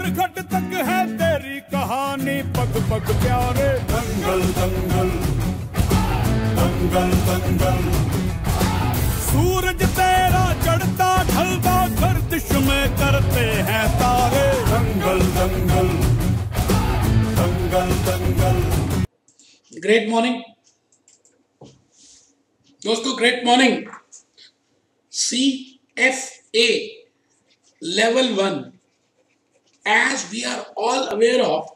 नरघट तक है तेरी कहानी। पग पग, प्यारे दंगल दंगल। दंगल दंगल। सूरज तेरा चढ़ता ढलता गर्दिश में करते हैं तारे। दंगल दंगल। दंगल दंगल। ग्रेट मॉर्निंग दोस्तों great morning C F A level 1 as we are all aware of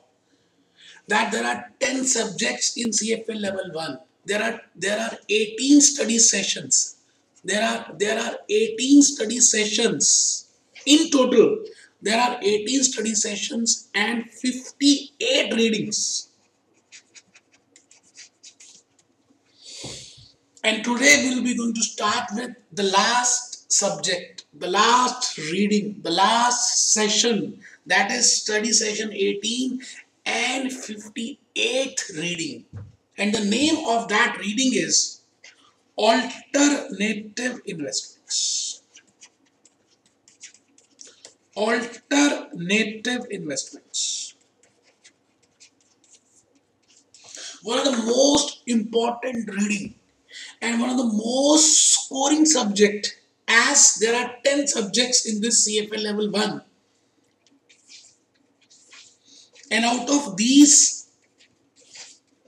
that there are 10 subjects in CFA level 1 there are there are 18 study sessions. There are there are 18 study sessions. In total there are 18 study sessions and 58 readings. And today we'll be going to start with the last subject, the last reading, the last session, that is study session 18 and 58 reading. And the name of that reading is Alternative Investments. Alternative Investments. One of the most important reading and one of the most scoring subject as there are 10 subjects in this CFA level 1 and out of these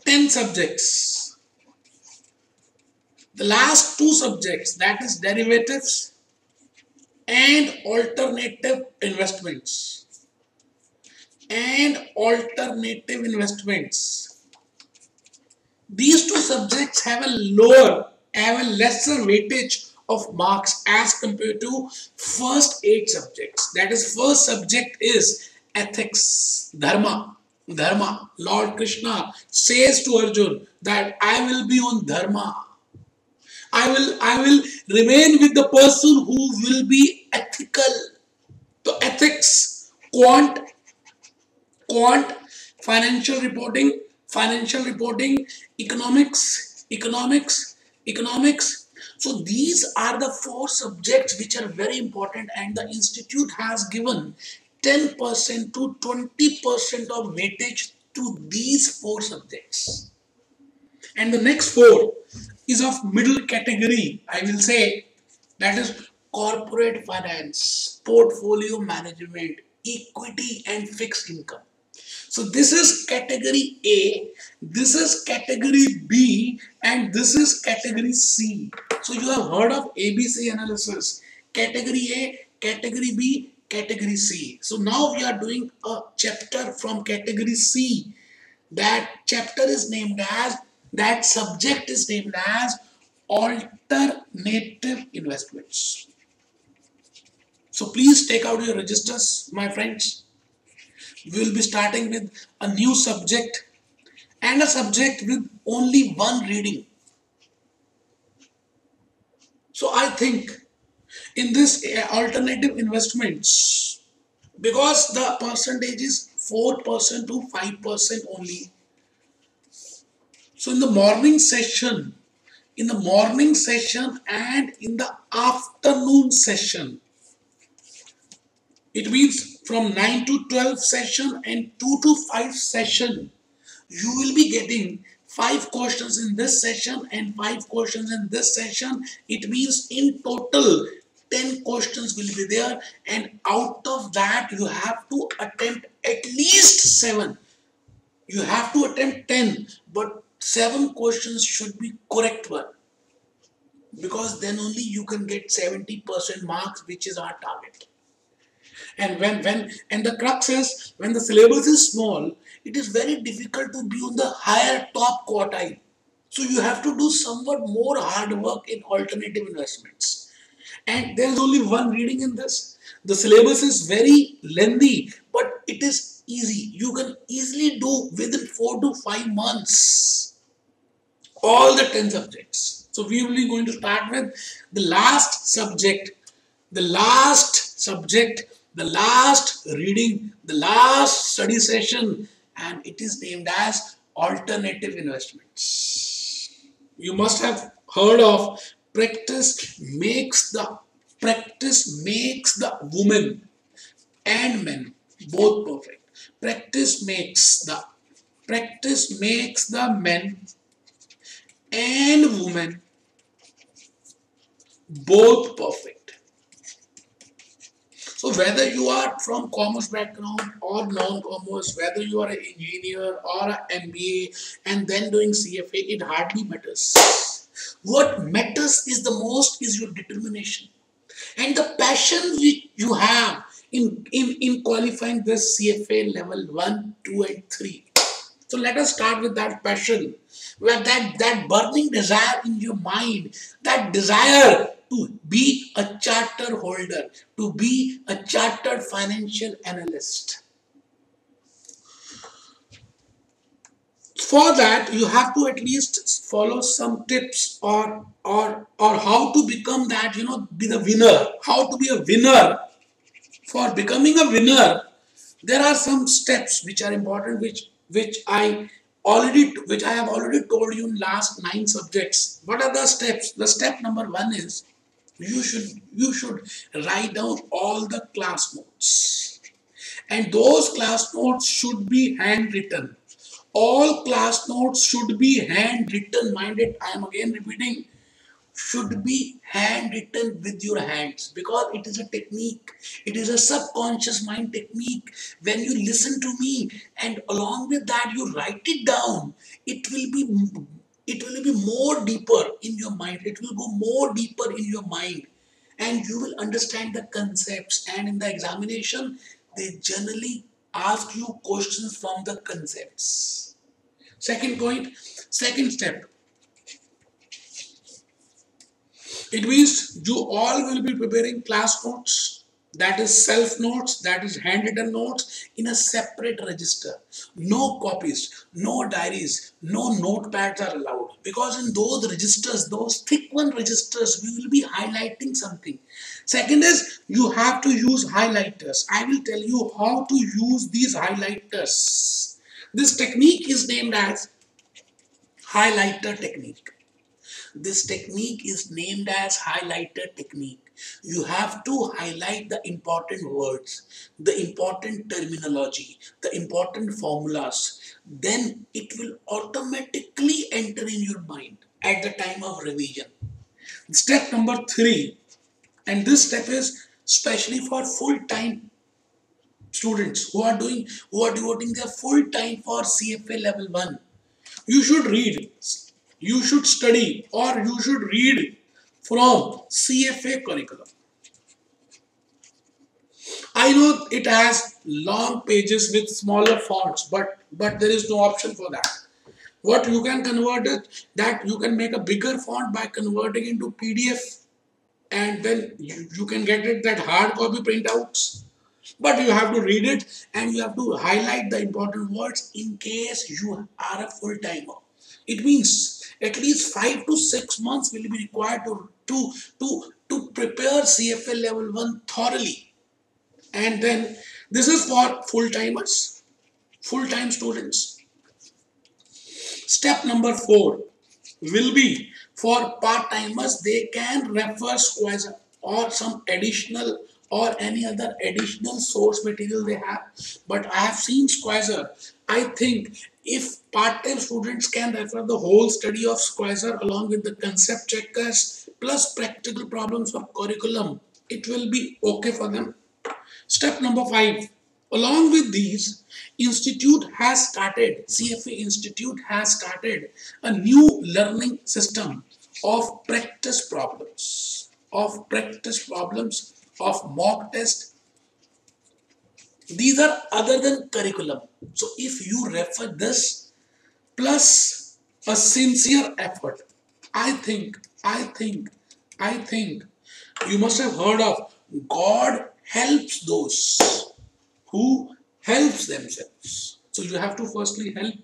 10 subjects the last two subjects that is derivatives and alternative investments and alternative investments these two subjects have a lower have a lesser weightage of marks as compared to first eight subjects. That is, first subject is ethics, dharma. Dharma. Lord Krishna says to Arjun that I will be on dharma. I will I will remain with the person who will be ethical. So ethics, quant, quant, financial reporting, financial reporting, economics, economics, economics, so these are the four subjects which are very important and the institute has given 10% to 20% of weightage to these four subjects. And the next four is of middle category, I will say, that is corporate finance, portfolio management, equity and fixed income. So this is category A, this is category B and this is category C. So you have heard of ABC analysis, category A, category B, category C. So now we are doing a chapter from category C. That chapter is named as, that subject is named as alternative investments. So please take out your registers, my friends we will be starting with a new subject and a subject with only one reading. So I think in this uh, alternative investments, because the percentage is 4% to 5% only. So in the morning session, in the morning session and in the afternoon session, it means from 9 to 12 session and 2 to 5 session you will be getting 5 questions in this session and 5 questions in this session it means in total 10 questions will be there and out of that you have to attempt at least 7 you have to attempt 10 but 7 questions should be correct one because then only you can get 70% marks which is our target and when, when, and the crux is, when the syllabus is small, it is very difficult to be on the higher top quartile. So you have to do somewhat more hard work in alternative investments. And there is only one reading in this. The syllabus is very lengthy, but it is easy. You can easily do within 4 to 5 months all the 10 subjects. So we will be going to start with the last subject, the last subject the last reading, the last study session, and it is named as alternative investments. You must have heard of practice makes the practice makes the woman and men both perfect. Practice makes the practice makes the men and women both perfect. So whether you are from commerce background or non-commerce, whether you are an engineer or an MBA and then doing CFA, it hardly matters. What matters is the most is your determination and the passion which you have in, in, in qualifying this CFA level 1, 2 and 3. So let us start with that passion, where that, that burning desire in your mind, that desire to be a charter holder, to be a chartered financial analyst. For that, you have to at least follow some tips or or or how to become that, you know, be the winner, how to be a winner. For becoming a winner, there are some steps which are important, which which I already which I have already told you in last nine subjects. What are the steps? The step number one is you should you should write down all the class notes and those class notes should be handwritten all class notes should be handwritten. Minded i am again repeating should be handwritten with your hands because it is a technique. It is a subconscious mind technique. When you listen to me and along with that you write it down it will be it will be more deeper in your mind. It will go more deeper in your mind. And you will understand the concepts. And in the examination they generally ask you questions from the concepts second point second step it means you all will be preparing class notes that is self notes, that is handwritten notes in a separate register. No copies, no diaries, no notepads are allowed because in those registers, those thick one registers, we will be highlighting something. Second is you have to use highlighters. I will tell you how to use these highlighters. This technique is named as highlighter technique. This technique is named as highlighter technique you have to highlight the important words, the important terminology, the important formulas. Then it will automatically enter in your mind at the time of revision. Step number three, and this step is especially for full-time students who are doing, who are devoting their full time for CFA level 1. You should read, you should study or you should read from CFA curriculum. I know it has long pages with smaller fonts, but but there is no option for that. What you can convert it that you can make a bigger font by converting into PDF, and then you, you can get it that hard copy printouts. But you have to read it and you have to highlight the important words in case you are a full timer. It means at least five to six months will be required to to, to, to prepare CFL level 1 thoroughly. And then this is for full-timers, full-time students. Step number 4 will be for part-timers, they can refer Schweser or some additional or any other additional source material they have. But I have seen Schweser. I think if part-time students can refer the whole study of Schweser along with the concept checkers plus practical problems of curriculum, it will be okay for them. Step number five, along with these, Institute has started, CFA Institute has started a new learning system of practice problems, of practice problems, of mock test. These are other than curriculum. So if you refer this plus a sincere effort, I think I think, I think you must have heard of God helps those who helps themselves. So you have to firstly help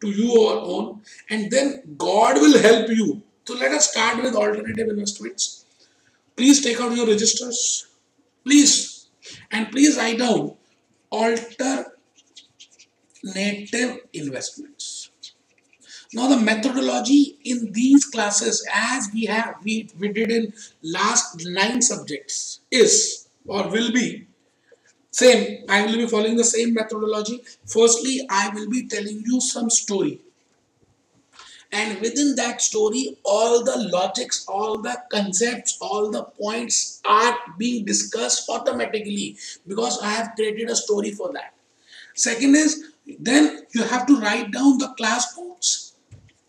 to your own and then God will help you. So let us start with alternative investments. Please take out your registers. Please. And please write down alternative investments. Now the methodology in these classes as we have we, we did in last nine subjects is or will be Same, I will be following the same methodology. Firstly, I will be telling you some story. And within that story, all the logics, all the concepts, all the points are being discussed automatically because I have created a story for that. Second is, then you have to write down the class notes.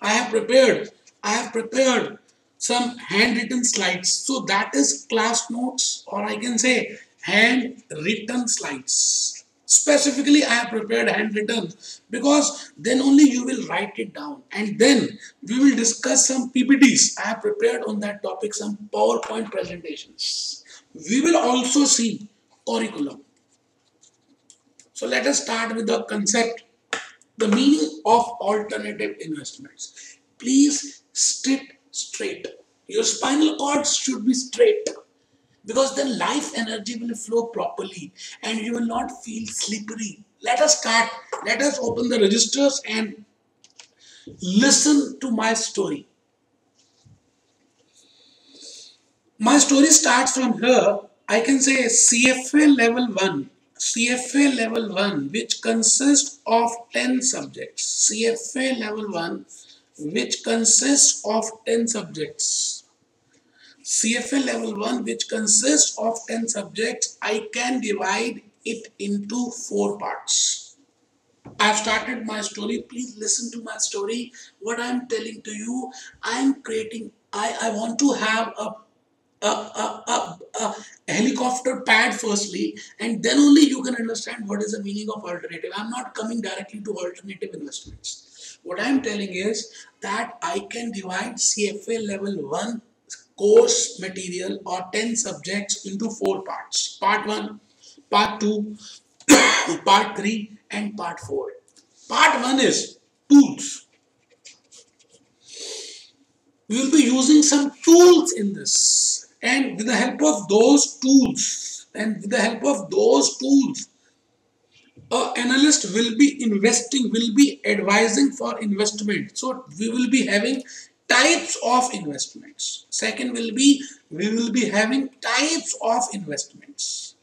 I have prepared, I have prepared some handwritten slides. So that is class notes or I can say handwritten slides. Specifically, I have prepared handwritten because then only you will write it down and then we will discuss some PPTs. I have prepared on that topic some PowerPoint presentations. We will also see curriculum. So let us start with the concept, the meaning of alternative investments. Please sit straight. Your spinal cords should be straight because then life energy will flow properly and you will not feel slippery. Let us start. Let us open the registers and listen to my story. My story starts from here. I can say CFA level 1. CFA level 1 which consists of 10 subjects. CFA level 1 which consists of 10 subjects. CFA level 1 which consists of 10 subjects, I can divide it into 4 parts. I've started my story. Please listen to my story. What I'm telling to you, I'm creating, I, I want to have a a, a, a, a, helicopter pad firstly and then only you can understand what is the meaning of alternative. I'm not coming directly to alternative investments. What I'm telling is that I can divide CFA level 1 course material or 10 subjects into 4 parts. Part 1, Part 2, Part 3 and Part 4. Part 1 is tools. We will be using some tools in this and with the help of those tools and with the help of those tools a analyst will be investing will be advising for investment so we will be having types of investments. Second will be we will be having types of investments.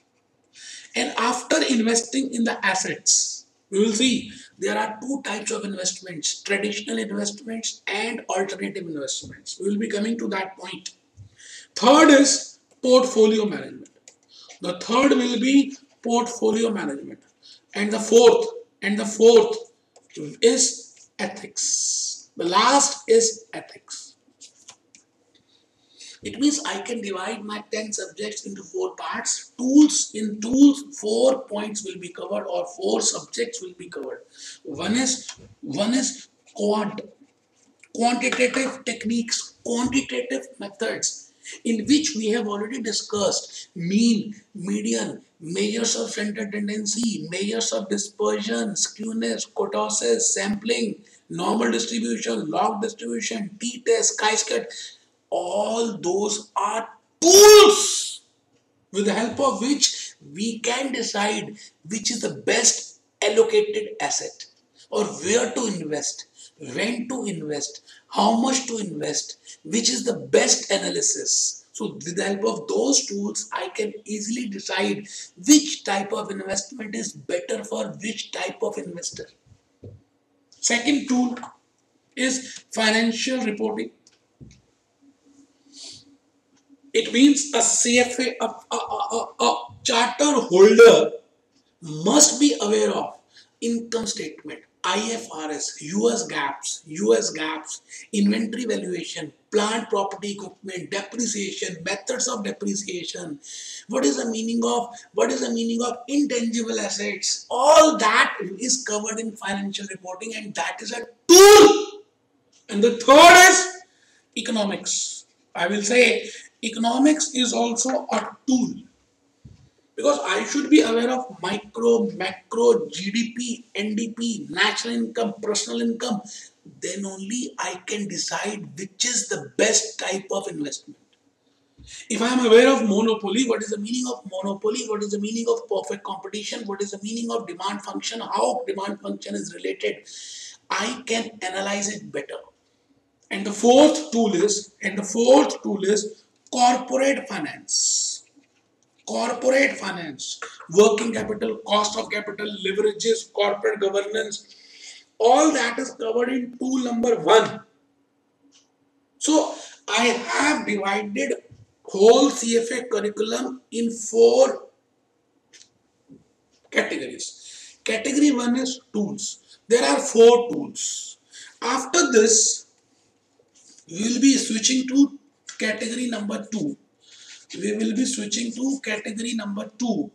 And after investing in the assets we will see there are two types of investments traditional investments and alternative investments. We will be coming to that point. third is portfolio management. The third will be portfolio management. And the fourth and the fourth is ethics the last is ethics it means I can divide my 10 subjects into four parts. Tools, in tools, four points will be covered or four subjects will be covered. One is, one is quant, quantitative techniques, quantitative methods in which we have already discussed mean, median, measures of center tendency, measures of dispersion, skewness, kurtosis, sampling, normal distribution, log distribution, t-test, chi-square all those are tools with the help of which we can decide which is the best allocated asset or where to invest, when to invest, how much to invest, which is the best analysis. So with the help of those tools, I can easily decide which type of investment is better for which type of investor. Second tool is financial reporting. It means a CFA, a, a, a, a charter holder must be aware of income statement, IFRS, US GAAPs, US GAAPs, inventory valuation, plant property equipment, depreciation, methods of depreciation, what is the meaning of, what is the meaning of intangible assets, all that is covered in financial reporting and that is a tool. And the third is economics. I will say economics is also a tool because I should be aware of micro, macro, GDP, NDP, national income, personal income. Then only I can decide which is the best type of investment. If I am aware of monopoly, what is the meaning of monopoly? What is the meaning of perfect competition? What is the meaning of demand function? How demand function is related? I can analyze it better. And the fourth tool is, and the fourth tool is corporate finance corporate finance, working capital, cost of capital, leverages, corporate governance, all that is covered in tool number one. So I have divided whole CFA curriculum in four categories. Category one is tools. There are four tools. After this, we will be switching to category number two. We will be switching to category number two,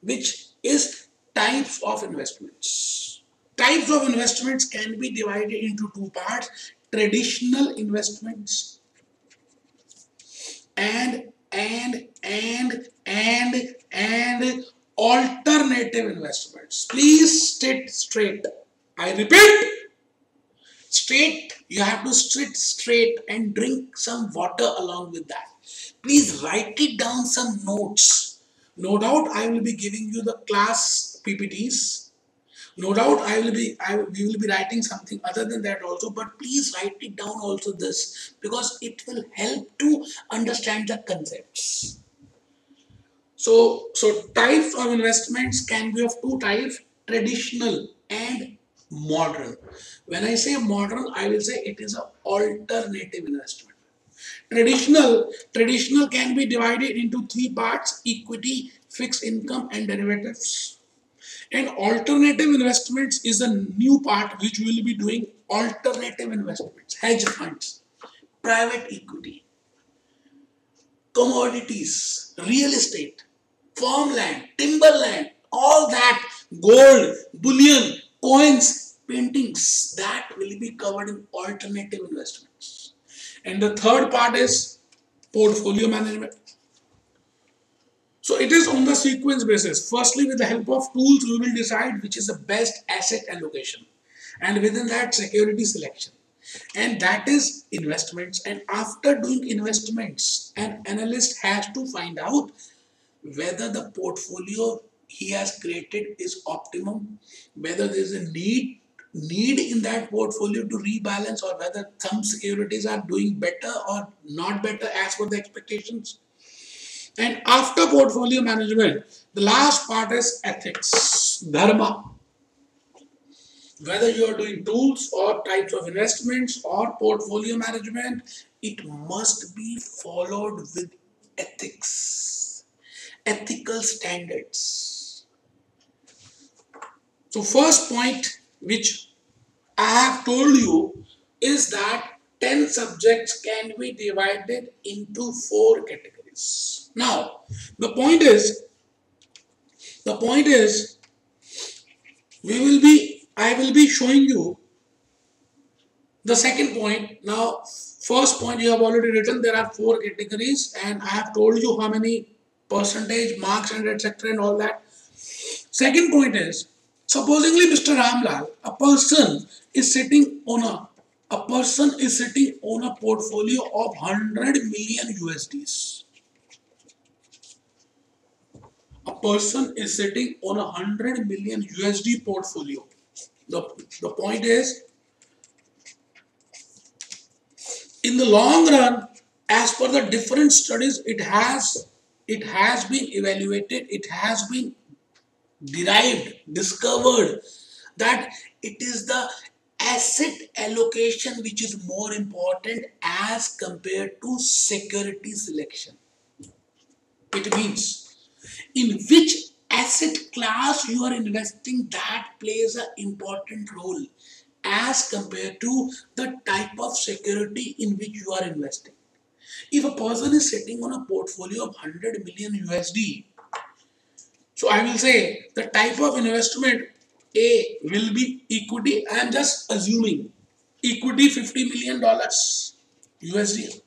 which is types of investments. Types of investments can be divided into two parts traditional investments and and and and and alternative investments. Please sit straight. I repeat straight. You have to sit straight and drink some water along with that please write it down some notes. No doubt i will be giving you the class ppts no doubt I will be I we will be writing something other than that also but please write it down also this because it will help to understand the concepts. So so types of investments can be of two types traditional and modern. When I say modern I will say it is an alternative investment traditional traditional can be divided into three parts equity fixed income and derivatives and alternative investments is a new part which we will be doing alternative investments, hedge funds, private equity, commodities, real estate, farmland, timberland, all that, gold, bullion, coins, paintings, that will be covered in alternative investments. And the third part is portfolio management. So it is on the sequence basis. Firstly, with the help of tools, we will decide which is the best asset allocation. And within that, security selection. And that is investments. And after doing investments, an analyst has to find out whether the portfolio he has created is optimum, whether there is a need need in that portfolio to rebalance or whether some securities are doing better or not better as per the expectations and after portfolio management, the last part is ethics, dharma. Whether you are doing tools or types of investments or portfolio management, it must be followed with ethics, ethical standards. So first point which I have told you is that 10 subjects can be divided into four categories. Now, the point is, the point is, we will be, I will be showing you the second point. Now, first point you have already written, there are four categories and I have told you how many percentage, marks and etc. and all that. Second point is, supposingly Mr. Ramlal, a person is sitting on a a person is sitting on a portfolio of 100 million USDs. a person is sitting on a 100 million USD portfolio. The, the point is, in the long run, as per the different studies, it has it has been evaluated, it has been derived, discovered that it is the asset allocation which is more important as compared to security selection. It means in which asset class you are investing that plays an important role as compared to the type of security in which you are investing. If a person is sitting on a portfolio of 100 million USD, so I will say the type of investment A will be equity. I am just assuming equity 50 million dollars USD,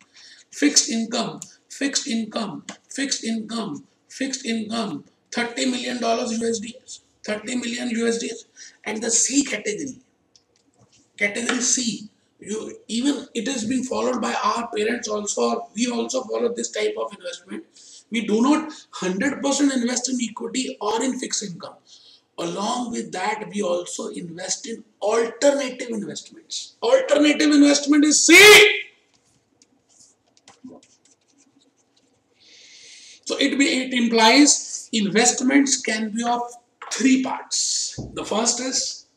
fixed income, fixed income, fixed income, fixed income 30 million dollars USD 30 million USD and the C category category C you even it has been followed by our parents also. We also follow this type of investment we do not 100% invest in equity or in fixed income. Along with that we also invest in alternative investments. Alternative investment is C. So it, be, it implies investments can be of three parts. The first is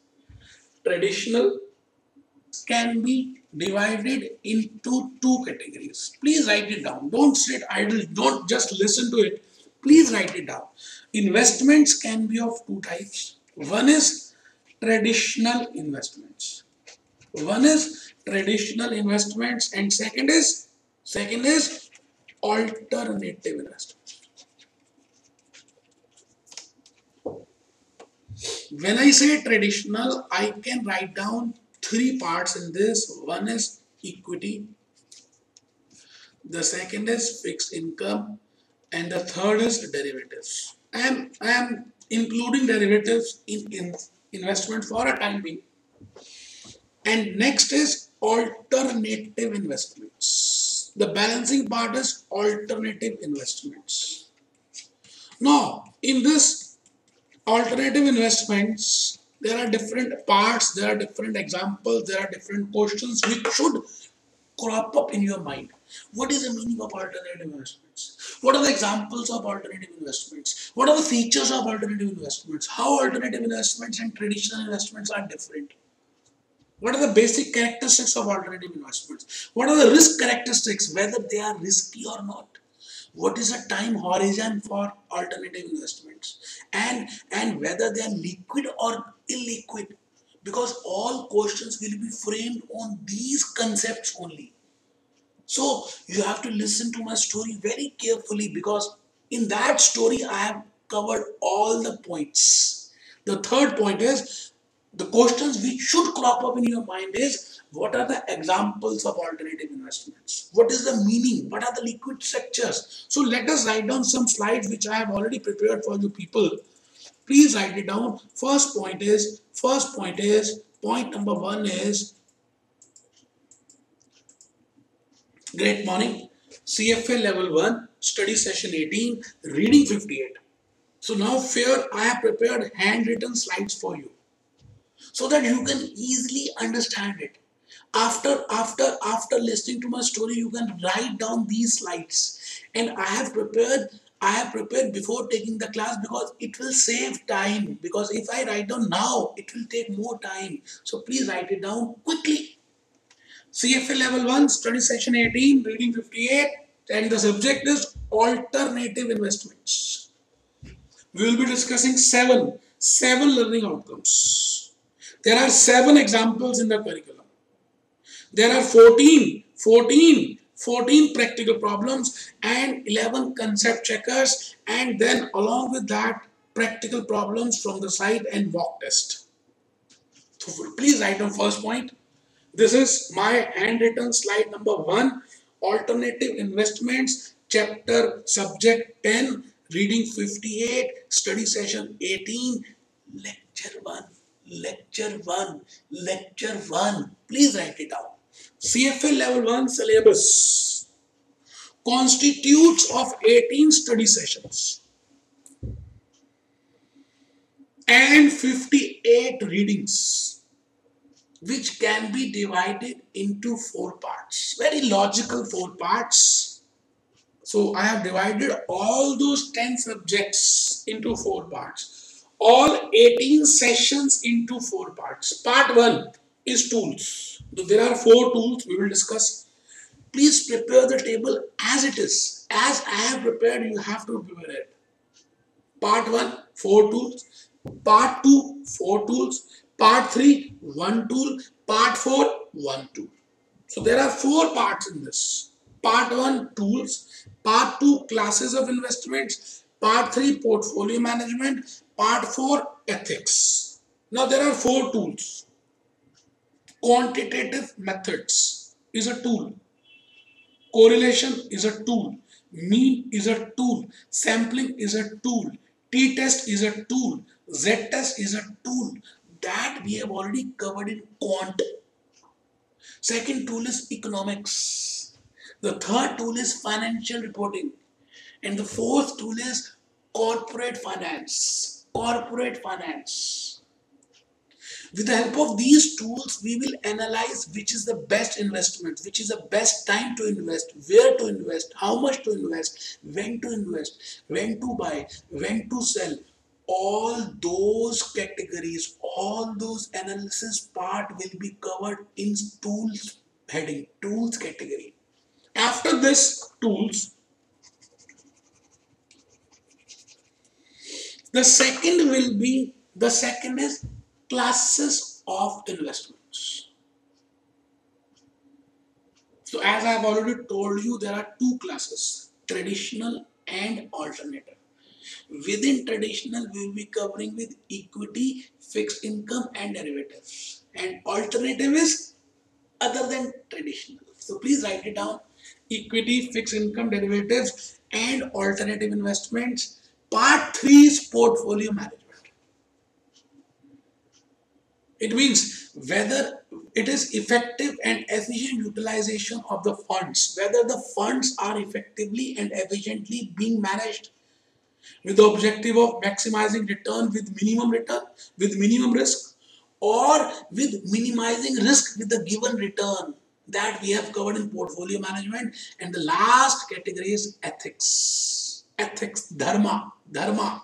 traditional can be divided into two categories. Please write it down. Don't sit idle. Don't just listen to it. Please write it down. Investments can be of two types. One is traditional investments. One is traditional investments and second is second is alternative investments. When I say traditional, I can write down three parts in this. One is equity, the second is fixed income, and the third is derivatives. I am, I am including derivatives in, in investment for a time being. And next is alternative investments. The balancing part is alternative investments. Now, in this alternative investments, there are different parts, there are different examples, there are different questions which should crop up in your mind. What is the meaning of alternative investments? What are the examples of alternative investments? What are the features of alternative investments? How alternative investments and traditional investments are different? What are the basic characteristics of alternative investments? What are the risk characteristics, whether they are risky or not? What is the time horizon for alternative investments? And, and whether they are liquid or illiquid? Because all questions will be framed on these concepts only. So you have to listen to my story very carefully because in that story I have covered all the points. The third point is the questions which should crop up in your mind is what are the examples of alternative investments? What is the meaning? What are the liquid structures? So let us write down some slides which I have already prepared for you people. Please write it down. First point is, first point is, point number one is, great morning, CFA level 1, study session 18, reading 58. So now fear I have prepared handwritten slides for you so that you can easily understand it after after after listening to my story you can write down these slides. And i have prepared i have prepared before taking the class because it will save time. Because if i write down now it will take more time. So please write it down quickly. Cfa level 1 study section 18 reading 58 and the subject is alternative investments. We will be discussing seven seven learning outcomes. There are seven examples in the curriculum. There are 14, 14, 14 practical problems and 11 concept checkers and then along with that practical problems from the side and walk test. So please write down first point. This is my handwritten slide number one, alternative investments, chapter subject 10, reading 58, study session 18, lecture 1 lecture 1 lecture 1 please write it down cfa level 1 syllabus constitutes of 18 study sessions and 58 readings which can be divided into four parts very logical four parts so i have divided all those 10 subjects into four parts all 18 sessions into four parts. Part 1 is tools. So there are four tools we will discuss. Please prepare the table as it is. As I have prepared, you have to prepare it. Part 1, 4 tools. Part 2, 4 tools. Part 3, 1 tool. Part 4, 1 tool. So there are four parts in this. Part 1, tools. Part 2, classes of investments. Part 3, portfolio management. Part 4 Ethics. Now there are four tools. Quantitative methods is a tool. Correlation is a tool. Mean is a tool. Sampling is a tool. T-test is a tool. Z-test is a tool. That we have already covered in quant. Second tool is economics. The third tool is financial reporting. And the fourth tool is corporate finance corporate finance. With the help of these tools, we will analyze which is the best investment, which is the best time to invest, where to invest, how much to invest, when to invest, when to buy, when to sell. All those categories, all those analysis part will be covered in tools heading, tools category. After this tools, the second will be, the second is classes of investments. So as I have already told you, there are two classes, traditional and alternative. Within traditional, we will be covering with equity, fixed income and derivatives. And alternative is other than traditional. So please write it down. Equity, fixed income, derivatives and alternative investments. Part 3 is portfolio management. It means whether it is effective and efficient utilization of the funds, whether the funds are effectively and efficiently being managed with the objective of maximizing return with minimum return, with minimum risk, or with minimizing risk with the given return that we have covered in portfolio management. And the last category is ethics. Ethics, dharma, dharma.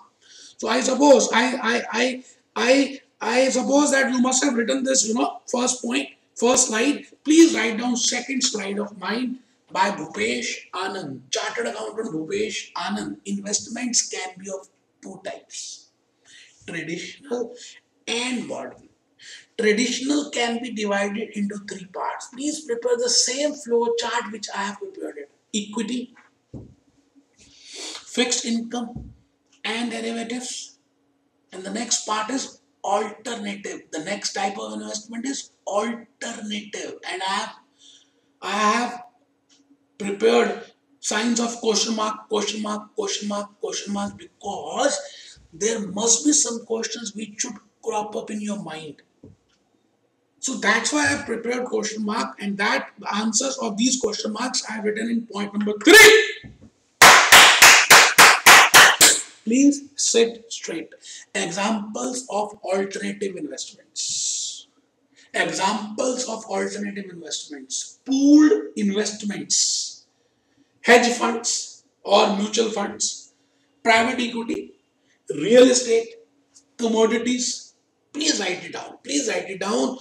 So I suppose I I I I I suppose that you must have written this, you know, first point, first slide. Please write down second slide of mine by Bhupesh Anand. Chartered accountant Bhupesh Anand. Investments can be of two types. Traditional and modern. Traditional can be divided into three parts. Please prepare the same flow chart which I have prepared it. Equity, fixed income and derivatives. And the next part is alternative. The next type of investment is alternative. And I have, I have prepared signs of question mark, question mark, question mark, question mark because there must be some questions which should crop up in your mind. So that's why I have prepared question mark and that answers of these question marks I have written in point number three. Please sit straight. Examples of alternative investments. Examples of alternative investments. Pooled investments. Hedge funds or mutual funds. Private equity. Real estate. Commodities. Please write it down. Please write it down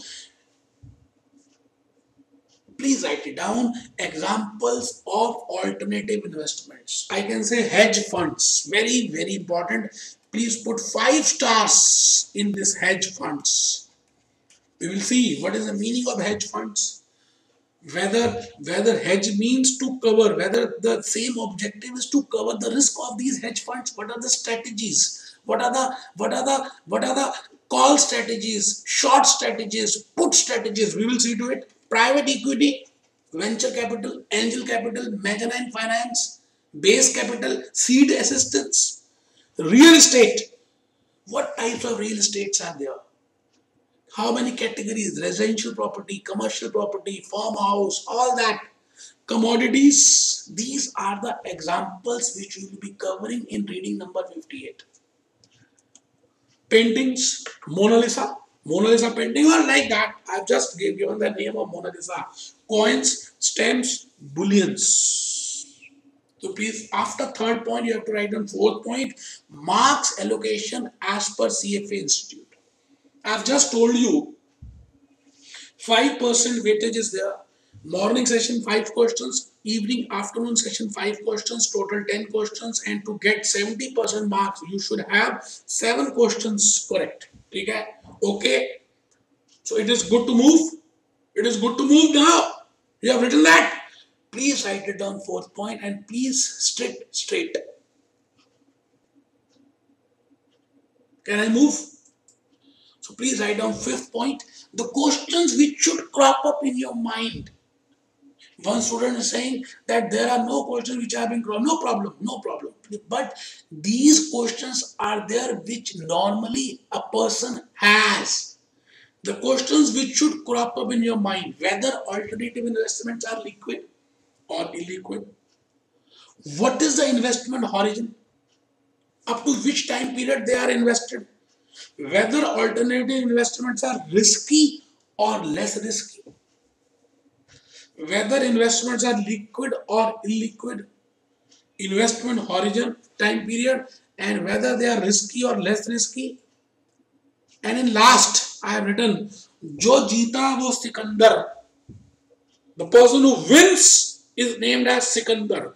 please write it down. Examples of alternative investments. I can say hedge funds very very important. Please put five stars in this hedge funds. We will see what is the meaning of hedge funds. Whether whether hedge means to cover whether the same objective is to cover the risk of these hedge funds. What are the strategies? What are the what are the what are the call strategies short strategies put strategies? We will see to it private equity, venture capital, angel capital, mezzanine finance, base capital, seed assistance, real estate. What types of real estates are there? How many categories? Residential property, commercial property, farmhouse, all that. Commodities. These are the examples which we will be covering in reading number 58. Paintings, Mona Lisa, Mona Lisa painting or like that. I've just given the name of Mona Lisa. Coins, stamps, bullions. So please, after third point, you have to write down fourth point. Marks allocation as per CFA Institute. I've just told you 5% weightage is there. Morning session 5 questions, evening afternoon session 5 questions, total 10 questions and to get 70% marks you should have 7 questions correct. Okay? Okay. So it is good to move. It is good to move now. You have written that. Please write it down fourth point and please straight straight. Can I move? So please write down fifth point. The questions which should crop up in your mind. One student is saying that there are no questions which have been cropped. No problem, no problem. But these questions are there which normally a person has. The questions which should crop up in your mind, whether alternative investments are liquid or illiquid. What is the investment horizon? Up to which time period they are invested? whether alternative investments are risky or less risky, whether investments are liquid or illiquid, investment horizon time period, and whether they are risky or less risky. And in last, I have written, Jo Jeeta wo Sikandar. The person who wins is named as Sikandar.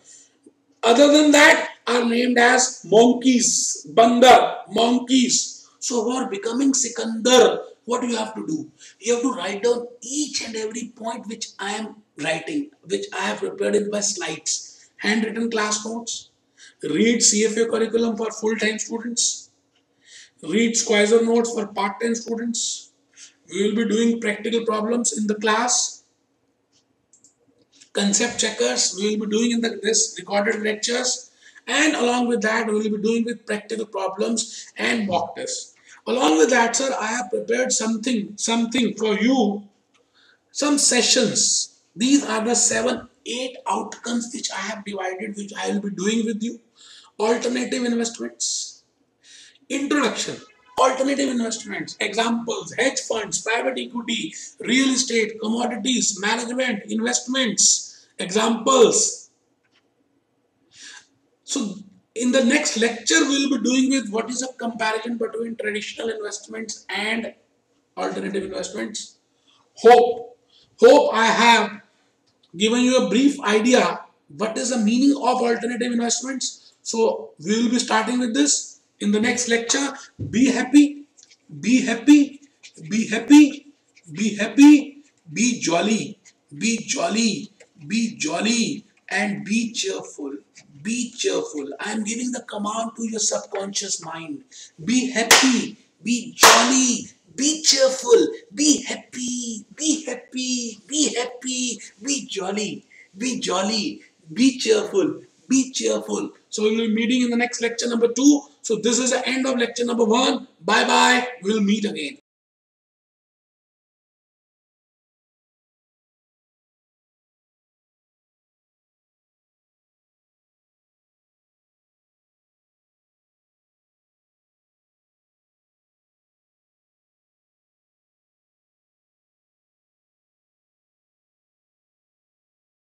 Other than that, are named as monkeys, bandar, monkeys. So for becoming Sikandar, what do you have to do? You have to write down each and every point which I am writing, which I have prepared in my slides. Handwritten class notes. Read CFA curriculum for full-time students. Read Schweser notes for part-time students. We will be doing practical problems in the class. Concept checkers we will be doing in the, this recorded lectures and along with that we will be doing with practical problems and mock tests. Along with that sir I have prepared something something for you some sessions. These are the seven eight outcomes which I have divided which I will be doing with you. Alternative investments. Introduction alternative investments, examples, hedge funds, private equity, real estate, commodities, management, investments, examples. So in the next lecture, we will be doing with what is a comparison between traditional investments and alternative investments. Hope, hope I have given you a brief idea what is the meaning of alternative investments. So we will be starting with this in the next lecture. Be happy, be happy, be happy, be happy, be jolly, be jolly, be jolly, and be cheerful. Be cheerful. I am giving the command to your subconscious mind. Be happy, be jolly, be cheerful, be happy, be happy, be happy, be jolly, be jolly, be cheerful, be cheerful. So we will be meeting in the next lecture number two. So this is the end of lecture number one. Bye bye. We'll meet again.